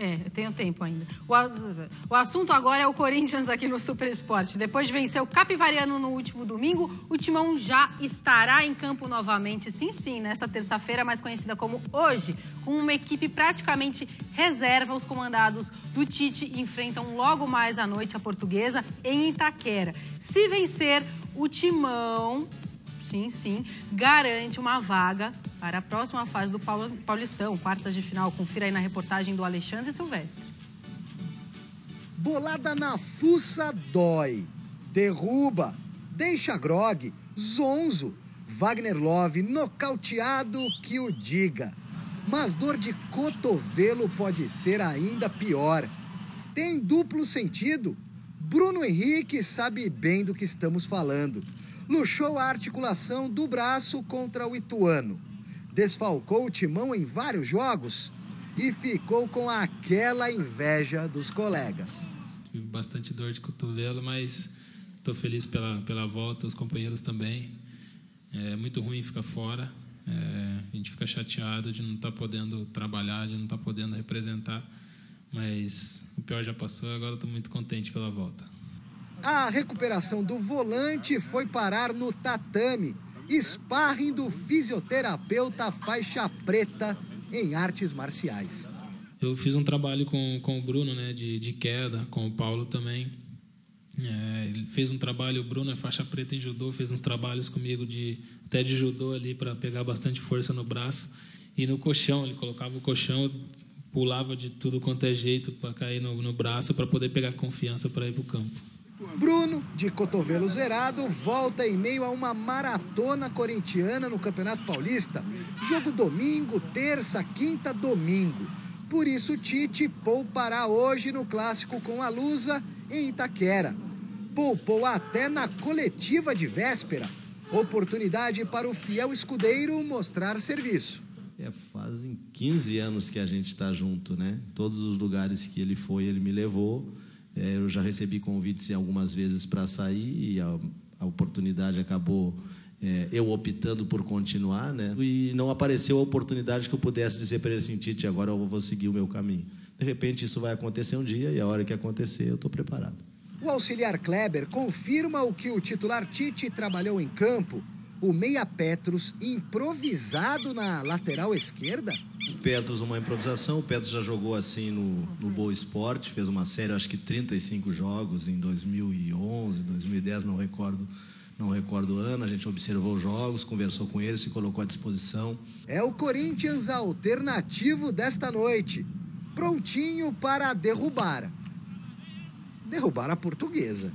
É, eu tenho tempo ainda. O, assunto agora é o Corinthians aqui no Super Esporte. Depois de vencer o Capivariano no último domingo, o Timão já estará em campo novamente, sim, sim, nesta terça-feira, mais conhecida como hoje, com uma equipe praticamente reserva. Os comandados do Tite enfrentam logo mais à noite a portuguesa em Itaquera. Se vencer, o Timão sim, sim, garante uma vaga para a próxima fase do Paulistão, quartas de final. Confira aí na reportagem do Alexandre Silvestre. Bolada na fuça dói, derruba, deixa grog, zonzo. Wagner Love nocauteado que o diga. Mas dor de cotovelo pode ser ainda pior. Tem duplo sentido. Bruno Henrique sabe bem do que estamos falando luxou a articulação do braço contra o Ituano. Desfalcou o timão em vários jogos e ficou com aquela inveja dos colegas. Tive bastante dor de cotovelo, mas estou feliz pela, pela volta, os companheiros também. É muito ruim ficar fora. É, a gente fica chateado de não estar tá podendo trabalhar, de não estar tá podendo representar. Mas o pior já passou, agora estou muito contente pela volta. A recuperação do volante foi parar no tatame. Sparring do fisioterapeuta faixa preta em artes marciais. Eu fiz um trabalho com, com o Bruno, né, de, de queda, com o Paulo também. É, ele fez um trabalho, o Bruno é faixa preta em judô, fez uns trabalhos comigo de até de judô ali para pegar bastante força no braço e no colchão. Ele colocava o colchão, pulava de tudo quanto é jeito para cair no, no braço para poder pegar confiança para ir para o campo. Bruno, de cotovelo zerado, volta em meio a uma maratona corintiana no Campeonato Paulista. Jogo domingo, terça, quinta, domingo. Por isso, Tite poupará hoje no clássico com a Lusa em Itaquera. Poupou até na coletiva de véspera. Oportunidade para o fiel escudeiro mostrar serviço. É, fazem 15 anos que a gente está junto, né? Todos os lugares que ele foi, ele me levou. É, eu já recebi convites algumas vezes para sair e a, a oportunidade acabou é, eu optando por continuar, né? E não apareceu a oportunidade que eu pudesse dizer para ele assim, Tite, agora eu vou seguir o meu caminho. De repente isso vai acontecer um dia e a hora que acontecer eu estou preparado. O auxiliar Kleber confirma o que o titular Tite trabalhou em campo o Meia Petros improvisado na lateral esquerda? O Petros, uma improvisação. O Petros já jogou assim no, no Boa Esporte, fez uma série, acho que 35 jogos em 2011, 2010, não recordo. Não recordo o ano, a gente observou os jogos, conversou com ele, se colocou à disposição. É o Corinthians alternativo desta noite. Prontinho para derrubar. Derrubar a portuguesa.